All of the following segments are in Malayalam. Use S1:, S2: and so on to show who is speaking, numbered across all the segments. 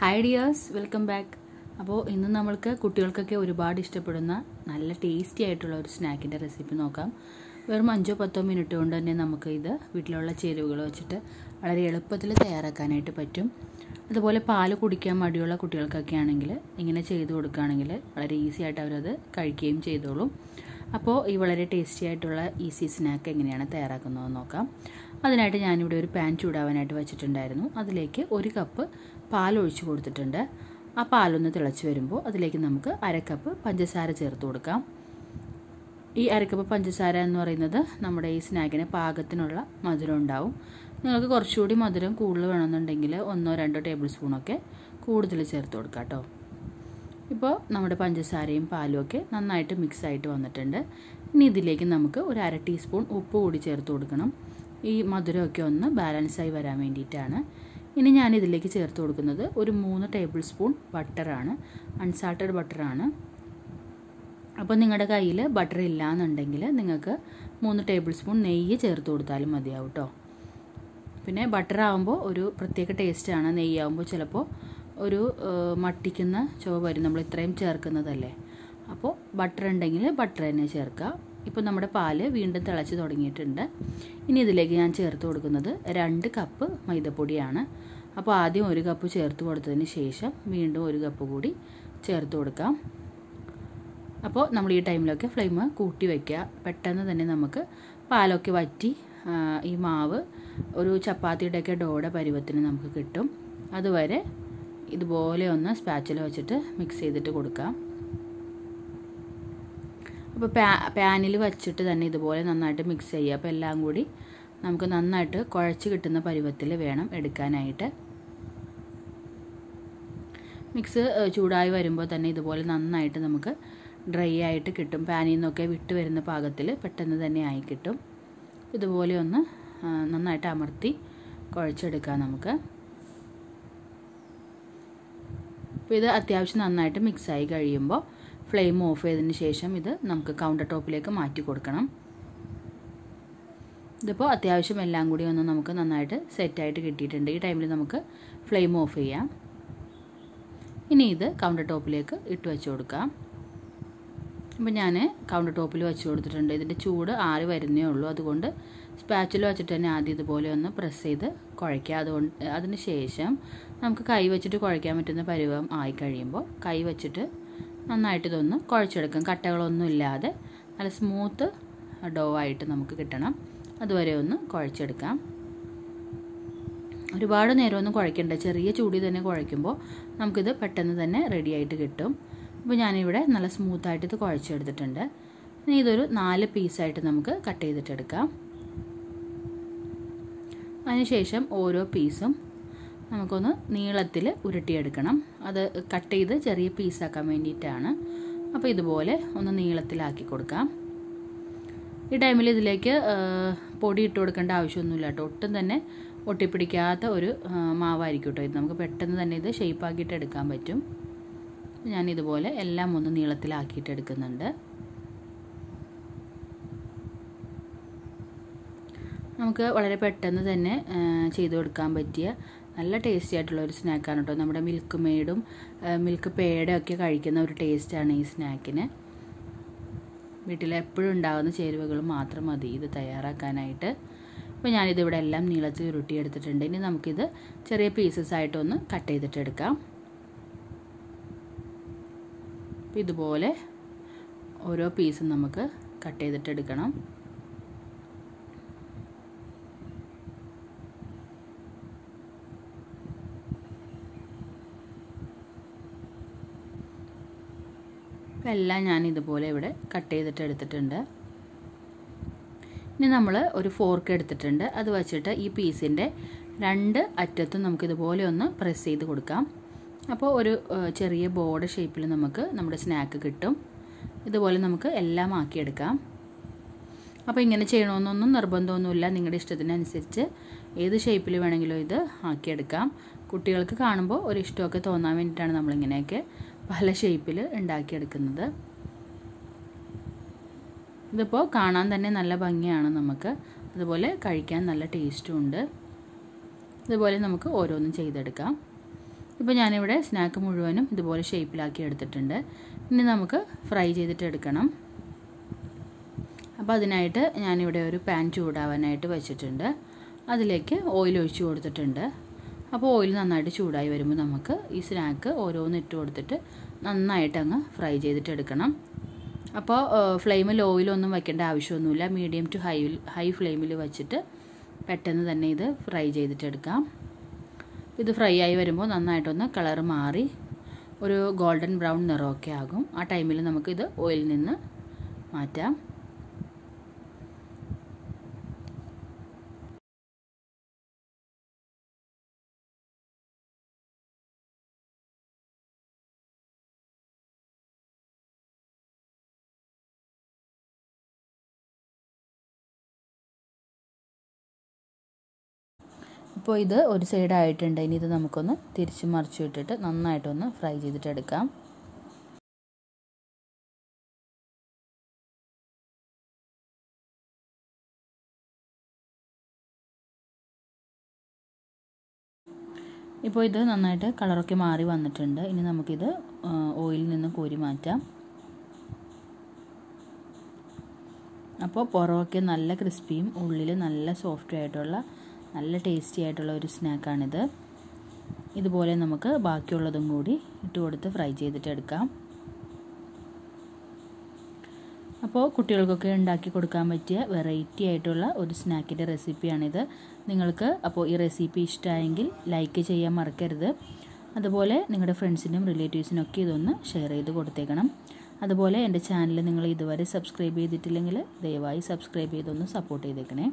S1: ഹായ് ഡിയേഴ്സ് വെൽക്കം ബാക്ക് അപ്പോൾ ഇന്ന് നമ്മൾക്ക് കുട്ടികൾക്കൊക്കെ ഒരുപാട് ഇഷ്ടപ്പെടുന്ന നല്ല ടേസ്റ്റി ആയിട്ടുള്ള ഒരു സ്നാക്കിന്റെ റെസിപ്പി നോക്കാം. വെറും അഞ്ചോ പത്തോ മിനിറ്റ് കൊണ്ട് തന്നെ നമുക്ക് ഇത് വീട്ടിലുള്ള ചേരുവകൾ വെച്ചിട്ട് വളരെ എളുപ്പത്തിൽ തയ്യാറാക്കാനായിട്ട് പറ്റും. അതുപോലെ പാൽ കുടിക്കാൻ മടിയുള്ള കുട്ടികൾക്കൊക്കെ ആണെങ്കിൽ ഇങ്ങനെ ചെയ്ത് കൊടുക്കുകയാണെങ്കിൽ വളരെ ഈസി ആയിട്ട് അവരത് കഴിക്കുകയും ചെയ്തോളും. അപ്പോൾ ഈ വളരെ ടേസ്റ്റി ആയിട്ടുള്ള ഈസി സ്നാക്ക് എങ്ങനെയാണ് തയ്യാറാക്കുന്നതെന്ന് നോക്കാം. അതിനായിട്ട് ഞാനിവിടെ ഒരു പാൻ ചൂടാവാനായിട്ട് വെച്ചിട്ടുണ്ടായിരുന്നു. അതിലേക്ക് ഒരു കപ്പ് പാൽ ഒഴിച്ചു കൊടുത്തിട്ടുണ്ട്. ആ പാലൊന്ന് തിളച്ച് വരുമ്പോൾ അതിലേക്ക് നമുക്ക് അര കപ്പ് പഞ്ചസാര ചേർത്ത് കൊടുക്കാം. ഈ അരക്കപ്പ് പഞ്ചസാര എന്ന് പറയുന്നത് നമ്മുടെ ഈ സ്നാക്കിന് പാകത്തിനുള്ള മധുരം ഉണ്ടാവും. നിങ്ങൾക്ക് കുറച്ചുകൂടി മധുരം കൂടുതൽ വേണമെന്നുണ്ടെങ്കിൽ ഒന്നോ രണ്ടോ ടേബിൾ സ്പൂണൊക്കെ കൂടുതൽ ചേർത്ത് കൊടുക്കാം കേട്ടോ. ഇപ്പോൾ നമ്മുടെ പഞ്ചസാരയും പാലും ഒക്കെ നന്നായിട്ട് മിക്സ് ആയിട്ട് വന്നിട്ടുണ്ട്. ഇനി ഇതിലേക്ക് നമുക്ക് ഒരു അര ടീസ്പൂൺ ഉപ്പ് കൂടി ചേർത്ത് കൊടുക്കണം. ഈ മധുരമൊക്കെ ഒന്ന് ബാലൻസായി വരാൻ വേണ്ടിയിട്ടാണ്. ഇനി ഞാൻ ഇതിലേക്ക് ചേർത്ത് കൊടുക്കുന്നത് ഒരു മൂന്ന് ടേബിൾ സ്പൂൺ ബട്ടറാണ് അൺസാൾട്ടഡ് ബട്ടറാണ് അപ്പോൾ നിങ്ങളുടെ കയ്യിൽ ബട്ടർ ഇല്ല എന്നുണ്ടെങ്കിൽ നിങ്ങൾക്ക് മൂന്ന് ടേബിൾ സ്പൂൺ നെയ്യ് ചേർത്ത് കൊടുത്താലും മതിയാവും കേട്ടോ പിന്നെ ബട്ടർ ആകുമ്പോൾ ഒരു പ്രത്യേക ടേസ്റ്റാണ് നെയ്യാകുമ്പോൾ ചിലപ്പോൾ ഒരു മട്ടിക്കുന്ന ചുവ വരും നമ്മൾ ഇത്രയും ചേർക്കുന്നതല്ലേ. അപ്പോൾ ബട്ടർ ഉണ്ടെങ്കിൽ ബട്ടർ തന്നെ ചേർക്കുക. ഇപ്പോൾ നമ്മുടെ പാൽ വീണ്ടും തിളച്ച് തുടങ്ങിയിട്ടുണ്ട്. ഇനി ഇതിലേക്ക് ഞാൻ ചേർത്ത് കൊടുക്കുന്നത് രണ്ട് കപ്പ് മൈദപ്പൊടിയാണ്. അപ്പോൾ ആദ്യം ഒരു കപ്പ് ചേർത്ത് കൊടുത്തതിന് ശേഷം വീണ്ടും ഒരു കപ്പ് കൂടി ചേർത്ത് കൊടുക്കാം. അപ്പോൾ നമ്മൾ ഈ ടൈമിലൊക്കെ ഫ്ലെയിം കൂട്ടി വയ്ക്കുക പെട്ടെന്ന് തന്നെ നമുക്ക് പാലൊക്കെ വറ്റി ഈ മാവ് ഒരു ചപ്പാത്തിയുടെയൊക്കെ ഡോയുടെ പരുവത്തിന് നമുക്ക് കിട്ടും. അതുവരെ ഇതുപോലെ ഒന്ന് സ്പാച്ചിൽ വെച്ചിട്ട് മിക്സ് ചെയ്തിട്ട് കൊടുക്കാം. അപ്പോൾ പാ പാനിൽ വച്ചിട്ട് തന്നെ ഇതുപോലെ നന്നായിട്ട് മിക്സ് ചെയ്യുക. അപ്പോൾ എല്ലാം കൂടി നമുക്ക് നന്നായിട്ട് കുഴച്ച് കിട്ടുന്ന പരുവത്തിൽ വേണം എടുക്കാനായിട്ട്. മിക്സ് ചൂടായി വരുമ്പോൾ തന്നെ ഇതുപോലെ നന്നായിട്ട് നമുക്ക് ഡ്രൈ ആയിട്ട് കിട്ടും. പാനിൽ നിന്നൊക്കെ വിട്ട് വരുന്ന പാകത്തിൽ പെട്ടെന്ന് തന്നെ ആയി കിട്ടും. ഇതുപോലെ ഒന്ന് നന്നായിട്ട് അമർത്തി കുഴച്ചെടുക്കാം നമുക്ക്. അപ്പോൾ ഇത് അത്യാവശ്യം നന്നായിട്ട് മിക്സായി കഴിയുമ്പോൾ ഫ്ലെയിം ഓഫ് ചെയ്തതിന് ശേഷം ഇത് നമുക്ക് കൗണ്ടർ ടോപ്പിലേക്ക് മാറ്റി കൊടുക്കണം. ഇതിപ്പോൾ അത്യാവശ്യം എല്ലാം കൂടി ഒന്ന് നമുക്ക് നന്നായിട്ട് സെറ്റായിട്ട് കിട്ടിയിട്ടുണ്ട്. ഈ ടൈമിൽ നമുക്ക് ഫ്ലെയിം ഓഫ് ചെയ്യാം. ഇനി ഇത് കൗണ്ടർ ടോപ്പിലേക്ക് ഇട്ട് വെച്ച് കൊടുക്കാം. അപ്പോൾ ഞാൻ കൗണ്ടർ ടോപ്പിൽ വെച്ച് കൊടുത്തിട്ടുണ്ട്. ഇതിന്റെ ചൂട് ആറി വരുന്നേ ഉള്ളൂ. അതുകൊണ്ട് സ്പാച്ചിൽ വെച്ചിട്ട് തന്നെ ആദ്യം ഇതുപോലെ ഒന്ന് പ്രസ് ചെയ്ത് കുഴയ്ക്കുക. അതുകൊണ്ട് അതിന് ശേഷം നമുക്ക് കൈ വെച്ചിട്ട് കുഴയ്ക്കാൻ പറ്റുന്ന പരിവം ആയി കഴിയുമ്പോൾ കൈ വെച്ചിട്ട് നന്നായിട്ട് ഇതൊന്ന് കുഴച്ചെടുക്കാം. കട്ടകളൊന്നും ഇല്ലാതെ നല്ല സ്മൂത്ത് ഡോ ആയിട്ട് നമുക്ക് കിട്ടണം. അതുവരെ ഒന്ന് കുഴച്ചെടുക്കാം. ഒരുപാട് നേരമൊന്നും കുഴയ്ക്കേണ്ട. ചെറിയ ചൂടി തന്നെ കുഴയ്ക്കുമ്പോൾ നമുക്കിത് പെട്ടെന്ന് തന്നെ റെഡിയായിട്ട് കിട്ടും. അപ്പോൾ ഞാനിവിടെ നല്ല സ്മൂത്തായിട്ട് ഇത് കുഴച്ചെടുത്തിട്ടുണ്ട്. ഇനി ഇതൊരു നാല് പീസായിട്ട് നമുക്ക് കട്ട് ചെയ്തിട്ടെടുക്കാം. അതിനുശേഷം ഓരോ പീസും നമുക്കൊന്ന് നീളത്തിൽ ഉരുട്ടിയെടുക്കണം. അത് കട്ട് ചെയ്ത് ചെറിയ പീസാക്കാൻ വേണ്ടിയിട്ടാണ്. അപ്പോൾ ഇതുപോലെ ഒന്ന് നീളത്തിലാക്കി കൊടുക്കാം. ഈ ടൈമിൽ ഇതിലേക്ക് പൊടി ഇട്ട് കൊടുക്കേണ്ട ആവശ്യമൊന്നുമില്ല കേട്ടോ. ഒട്ടും തന്നെ ഒട്ടിപ്പിടിക്കാത്ത ഒരു മാവായിരിക്കും കേട്ടോ ഇത്. നമുക്ക് പെട്ടെന്ന് തന്നെ ഇത് ഷേപ്പാക്കിയിട്ട് എടുക്കാൻ പറ്റും. ഞാൻ ഇതുപോലെ എല്ലാം ഒന്ന് നീളത്തിലാക്കിയിട്ട് എടുക്കുന്നുണ്ട് നമുക്ക് വളരെ പെട്ടെന്ന് തന്നെ ചെയ്തു കൊടുക്കാൻ പറ്റിയ നല്ല ടേസ്റ്റി ആയിട്ടുള്ള ഒരു സ്നാക്കാണ് കേട്ടോ നമ്മുടെ മിൽക്ക് മെയ്ഡും മിൽക്ക് പേടയും ഒക്കെ കഴിക്കുന്ന ഒരു ടേസ്റ്റാണ് ഈ സ്നാക്കിന് വീട്ടിൽ എപ്പോഴും ഉണ്ടാകുന്ന ചേരുവകൾ മാത്രം മതി ഇത് തയ്യാറാക്കാനായിട്ട്. അപ്പോൾ ഞാനിതിവിടെ എല്ലാം നീളത്തിൽ ഉരുട്ടിയെടുത്തിട്ടുണ്ട്. ഇനി നമുക്കിത് ചെറിയ പീസസ് ആയിട്ടൊന്ന് കട്ട് ചെയ്തിട്ടെടുക്കാം. അപ്പോൾ ഇതുപോലെ ഓരോ പീസും നമുക്ക് കട്ട് ചെയ്തിട്ട് ചെയ്തിട്ടെടുക്കണം എല്ലാം ഞാൻ ഇതുപോലെ ഇവിടെ കട്ട് ചെയ്തിട്ട് എടുത്തിട്ടുണ്ട്. ഇനി നമ്മൾ ഒരു ഫോർക്ക് എടുത്തിട്ടുണ്ട്. അത് വച്ചിട്ട് ഈ പീസിന്റെ രണ്ട് അറ്റത്തും നമുക്കിതുപോലെ ഒന്ന് പ്രസ് ചെയ്ത് കൊടുക്കാം. അപ്പോൾ ഒരു ചെറിയ ബോർഡ് ഷേപ്പിൽ നമുക്ക് നമ്മുടെ സ്നാക്ക് കിട്ടും. ഇതുപോലെ നമുക്ക് എല്ലാം ആക്കിയെടുക്കാം. അപ്പോൾ ഇങ്ങനെ ചെയ്യണമെന്നൊന്നും നിർബന്ധമൊന്നുമില്ല. നിങ്ങളുടെ ഇഷ്ടത്തിനനുസരിച്ച് ഏത് ഷേപ്പിൽ വേണമെങ്കിലും ഇത് ആക്കിയെടുക്കാം. കുട്ടികൾക്ക് കാണുമ്പോൾ ഒരു ഇഷ്ടമൊക്കെ തോന്നാൻ വേണ്ടിയിട്ടാണ് നമ്മളിങ്ങനെയൊക്കെ പല ഷേപ്പിൽ ഉണ്ടാക്കിയെടുക്കുന്നത്. ഇതിപ്പോൾ കാണാൻ തന്നെ നല്ല ഭംഗിയാണ് നമുക്ക്. അതുപോലെ കഴിക്കാൻ നല്ല ടേസ്റ്റും ഉണ്ട്. ഇതുപോലെ നമുക്ക് ഓരോന്നും ചെയ്തെടുക്കാം. ഇപ്പോൾ ഞാനിവിടെ സ്നാക്ക് മുഴുവനും ഇതുപോലെ ഷേപ്പിലാക്കി എടുത്തിട്ടുണ്ട്. ഇനി നമുക്ക് ഫ്രൈ ചെയ്തിട്ട് എടുക്കണം. അപ്പോൾ അതിനായിട്ട് ഞാനിവിടെ ഒരു പാൻ ചൂടാവാനായിട്ട് വെച്ചിട്ടുണ്ട്. അതിലേക്ക് ഓയിൽ ഒഴിച്ചു കൊടുത്തിട്ടുണ്ട്. അപ്പോൾ ഓയിൽ നന്നായിട്ട് ചൂടായി വരുമ്പോൾ നമുക്ക് ഈ സ്നാക്ക് ഓരോന്ന് ഇട്ട് കൊടുത്തിട്ട് നന്നായിട്ട് അങ്ങ് ഫ്രൈ ചെയ്തിട്ട് എടുക്കണം. അപ്പോൾ ഫ്ലെയിമിൽ ഓയിലൊന്നും വയ്ക്കേണ്ട ആവശ്യമൊന്നുമില്ല. മീഡിയം ടു ഹൈ ഹൈ ഫ്ലെയിമിൽ വെച്ചിട്ട് പെട്ടെന്ന് തന്നെ ഇത് ഫ്രൈ ചെയ്തിട്ടെടുക്കാം ഇത് ഫ്രൈ ആയി വരുമ്പോൾ നന്നായിട്ടൊന്ന് കളർ മാറി ഒരു ഗോൾഡൻ ബ്രൗൺ നിറമൊക്കെ ആകും. ആ ടൈമിൽ നമുക്കിത് ഓയിലിൽ നിന്ന് മാറ്റാം. ഇപ്പോൾ ഇത് ഒരു സൈഡ് ആയിട്ടുണ്ട്. ഇനി ഇത് നമുക്കൊന്ന് തിരിച്ച് മറിച്ചു ഇട്ടിട്ട് നന്നായിട്ടൊന്ന് ഫ്രൈ ചെയ്തിട്ടെടുക്കാം ഇപ്പോൾ ഇത് നന്നായിട്ട് കളറൊക്കെ മാറി വന്നിട്ടുണ്ട്. ഇനി നമുക്കിത് ഓയിലിൽ നിന്ന് കോരി മാറ്റാം. അപ്പോൾ പുറമൊക്കെ നല്ല ക്രിസ്പിയും ഉള്ളിൽ നല്ല സോഫ്റ്റ് ആയിട്ടുള്ള നല്ല ടേസ്റ്റി ആയിട്ടുള്ള ഒരു സ്നാക്കാണിത്. ഇതുപോലെ നമുക്ക് ബാക്കിയുള്ളതും കൂടി ഇട്ട് കൊടുത്ത് ഫ്രൈ ചെയ്തിട്ട് എടുക്കാം. അപ്പോൾ കുട്ടികൾക്കൊക്കെ ഉണ്ടാക്കി കൊടുക്കാൻ പറ്റിയ വെറൈറ്റി ആയിട്ടുള്ള ഒരു സ്നാക്കിന്റെ റെസിപ്പിയാണിത് നിങ്ങൾക്ക് അപ്പോൾ ഈ റെസിപ്പി ഇഷ്ടമായെങ്കിൽ ലൈക്ക് ചെയ്യാൻ മറക്കരുത്. അതുപോലെ നിങ്ങളുടെ ഫ്രണ്ട്സിനും റിലേറ്റീവ്സിനും ഒക്കെ ഇതൊന്ന് ഷെയർ ചെയ്ത് കൊടുത്തേക്കണം. അതുപോലെ എന്റെ ചാനൽ നിങ്ങൾ ഇതുവരെ സബ്സ്ക്രൈബ് ചെയ്തിട്ടില്ലെങ്കിൽ ദയവായി സബ്സ്ക്രൈബ് ചെയ്തൊന്ന് സപ്പോർട്ട് ചെയ്തേക്കണേ.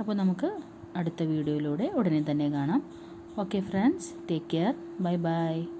S1: അപ്പോൾ നമുക്ക് അടുത്ത വീഡിയോയിലൂടെ ഉടനെ തന്നെ കാണാം. Okay friends take care bye bye